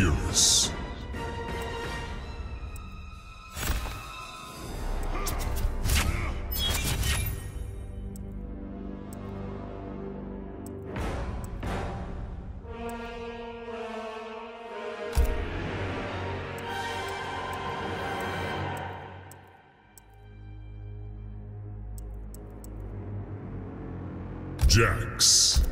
Geras. Jax.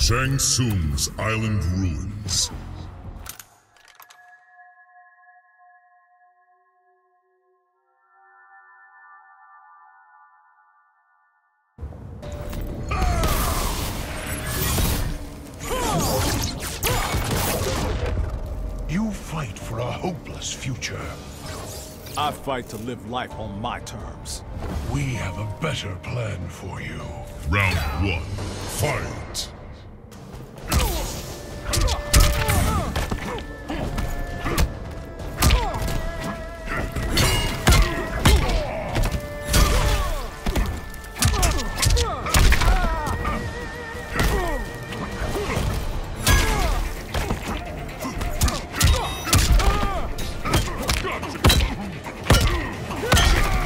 Shang Tsung's Island Ruins. You fight for a hopeless future. I fight to live life on my terms. We have a better plan for you. Round one. Fight.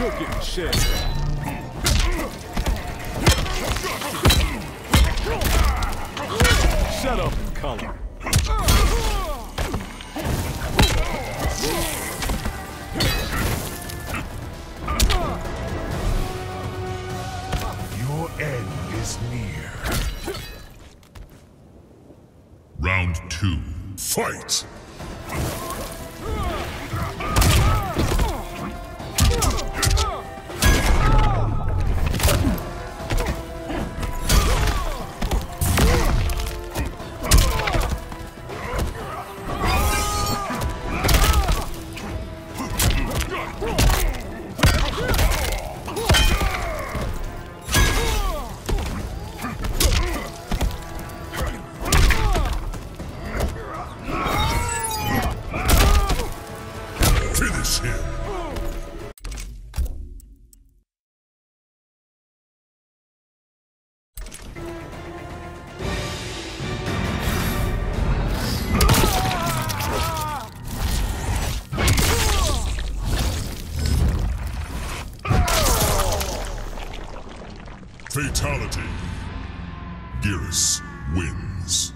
You're shit. Shut up color. Your end is near. Round two. Fight. Fatality. Geras wins.